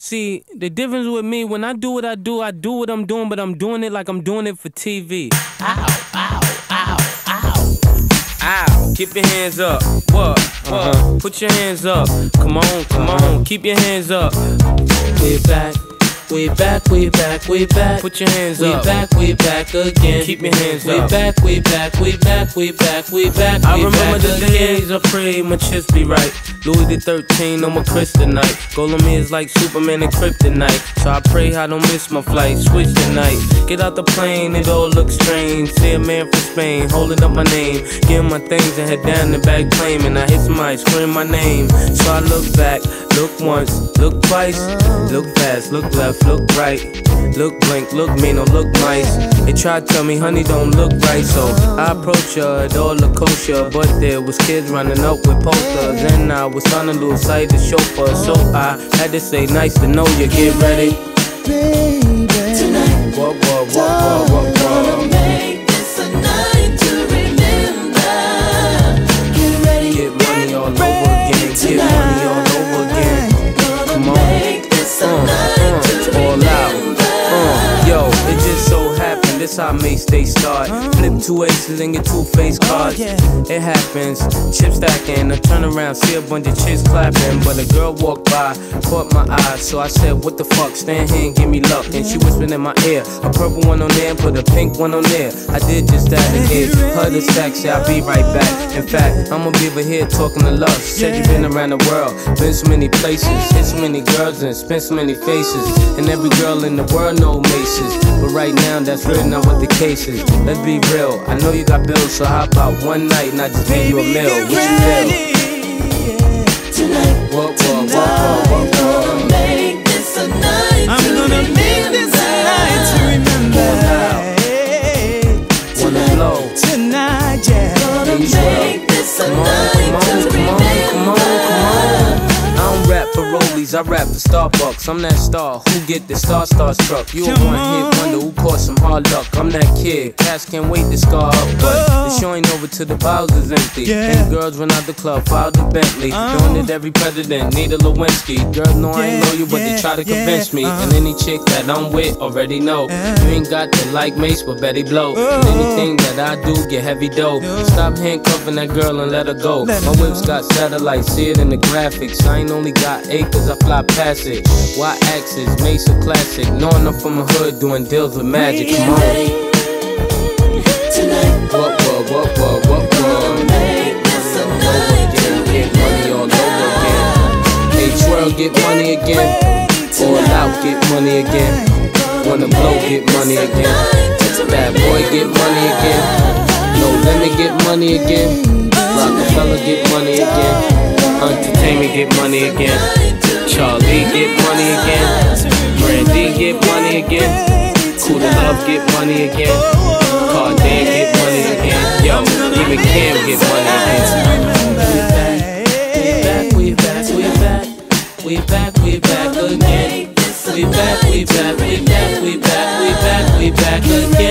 See, the difference with me, when I do what I do, I do what I'm doing, but I'm doing it like I'm doing it for TV. Ow, ow, ow, ow. Ow, keep your hands up. What? What? Uh-huh. Put your hands up. Come on, come on, keep your hands up. We're back. We back, we back, we back. Put your hands we up. We back, we back again. Keep your hands we up. We back, we back, we back, we back, we back. I remember the again. days I prayed my chest be right. Louis the 13 on my kryptonite. Goal of is like Superman and kryptonite. So I pray I don't miss my flight. Switch tonight. Get out the plane, it all looks strange. See a man from Spain holding up my name. Give my things and head down the back claiming. I hit somebody, scream my name. So I look back, look once, look twice, look fast, look left, look right. Look blink, look mean, or look nice. They tried to tell me, honey, don't look right. So I approached her, it all looked kosher. But there was kids running up with posters. And I was starting to lose sight of chauffeur. So I had to say, nice to know you, get ready. Baby, tonight, what, what, what, what, what, what. How May stay start. Flip two aces and get two face cards. It happens. Chip stacking. I turn around, see a bunch of chicks clapping. But a girl walked by, caught my eye. So I said, What the fuck? Stand here and give me luck. And she whispered in my ear, A purple one on there, put a pink one on there. I did just that and gave her the stack. Say I'll be right back. In fact, I'm gonna be over here talking to love. Said you've been around the world, been so many places, hit so many girls and spent so many faces. And every girl in the world know Maces. But right now, that's really not what the case is. Let's be real. I know you got bills, so how about one night and I just give you a meal? What you feel? Tonight, what, what, what, what, what, what? Make this a night I'm to gonna remember. make this a night to remember. Wanna blow? Tonight, yeah. Gonna make this a Come on, night come on, to come on, come on, come on. I don't rap for rollies, I rap for Starbucks. I'm that star who get the star star struck. You a Come one hit on. wonder who caught some hard luck. I'm that kid, cats can't wait to scar up. But the show ain't over till the bottles is empty. Yeah. And girls run out the club, filed the Bentley. Oh. Doing it every president, need a Lewinsky. Girls know I ain't Yeah, know you, but they try to yeah. convince me. Uh. And any chick that I'm with already know. You ain't got the like Mase, but Betty Blow. And Oh. anything that I do, get heavy dough. Stop handcuffing that girl and let her go. Let My whip's got satellites, see it in the graphics. I ain't only got acres, I fly past it. Y axis, Mesa classic. Knowing I'm from the hood, doing deals with magic. On. Tonight, What, what, what, what, what, what? make this a All night over to again, get money again. Hey, twirl, get money again. All out, get money again. Wanna blow, get money again. Bad boy, get money again. No limit, get money again. Roc-A-Fella, get money again. Entertainment, get money again. Charlie, get money again. Brandy, get money again. Cool to love, get money again. Cardan, get money again. Yo, even Cam, get money again. We back, we back, we back, we back, we back again. We back, we back, we back, we back, we back, we back again.